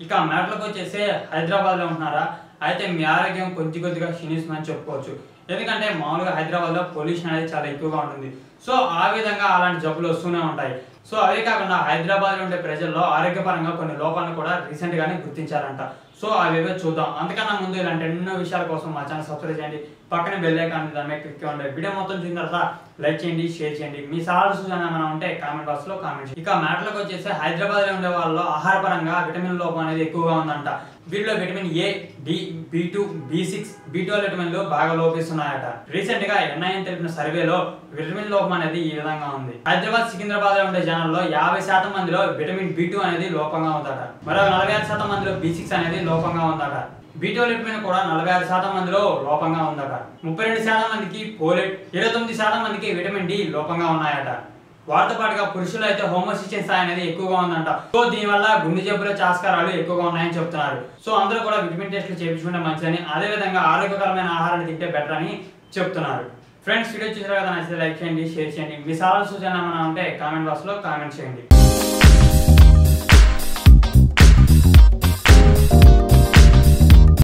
ఇక మ్యాట్లకు వచ్చేసి హైదరాబాద్లో ఉంటున్నారా? అయితే మీ ఆరోగ్యం కొద్ది కొద్దిగా క్షీణిస్తుందని చెప్పుకోవచ్చు. ఎందుకంటే మామూలుగా హైదరాబాద్లో పొల్యూషన్ అనేది చాలా ఎక్కువగా ఉంటుంది. సో ఆ విధంగా అలాంటి జబ్బులు వస్తూనే ఉంటాయి. సో అవే కాకుండా హైదరాబాద్లో ఉండే ప్రజల్లో ఆరోగ్యపరంగా కొన్ని లోపాలను కూడా రీసెంట్గానే గుర్తించారంట. సో అవేవో చూద్దాం. అంతకన్నా ముందు ఇలాంటి ఎన్నో విషయాల కోసం మా ఛానల్ సబ్స్క్రైబ్ చేయండి. పక్కన బెల్ ఐకాన్ దాని మీద క్లిక్ చేయండి. వీడియో మొత్తం చూసిన తర్వాత లైక్ చేయండి షేర్ చేయండి. మీ సలహాలు సూచన ఏమైనా ఉంటే కామెంట్ బాక్స్లో కామెంట్ ఇక మ్యాటర్లకు వచ్చేసి హైదరాబాద్లో ఉండే వాళ్ళలో ఆహారపరంగా విటమిన్ లోపం అనేది ఎక్కువగా ఉందంట. వీటిలో vitamin A D B two B six B twelve విటమిన్లు బాగా లోపిస్తున్నాయట. రీసెంట్గా ఎన్ఐఎన్ తెలిపిన సర్వేలో విటమిన్ లోపం అనేది ఈ విధంగా ఉంది. హైదరాబాద్ సికింద్రాబాద్లో ఉండే జనాల్లో యాభై శాతం మందిలో విటమిన్ బి టూ అనేది లోపంగా ఉందట. మరో నలభై ఆరు శాతం మందిలో బి సిక్స్ అనేది లోపంగా ఉందట. బీటోల్ విటమిన్ కూడా నలభై ఆరు శాతం మందిలో లోపంగా ఉందట. ముప్పై రెండు శాతం మందికి పోలెట్ ఇరవై తొమ్మిది శాతం మందికి విటమిన్ డి లోపంగా ఉన్నాయట. వారితో పాటుగా పురుషులు అయితే హోమోసిస్టెన్స్ అనేది ఎక్కువగా ఉందంట. సో దీనివల్ల గుండె జబ్బుల చాస్కారాలు ఎక్కువగా ఉన్నాయని చెప్తున్నారు. సో అందరూ కూడా విటమిన్ టెస్ట్లు చేయించుకుంటే మంచిదని అదే విధంగా ఆరోగ్యకరమైన ఆహారాన్ని తింటే బెటర్ అని చెప్తున్నారు. ఫ్రెండ్స్ వీడియో చూసారు కదా నచ్చితే లైక్ చేయండి షేర్ చేయండి. మీ సలహా సూచన ఏమైనా ఉంటే కామెంట్ బాక్స్లో కామెంట్ చేయండి.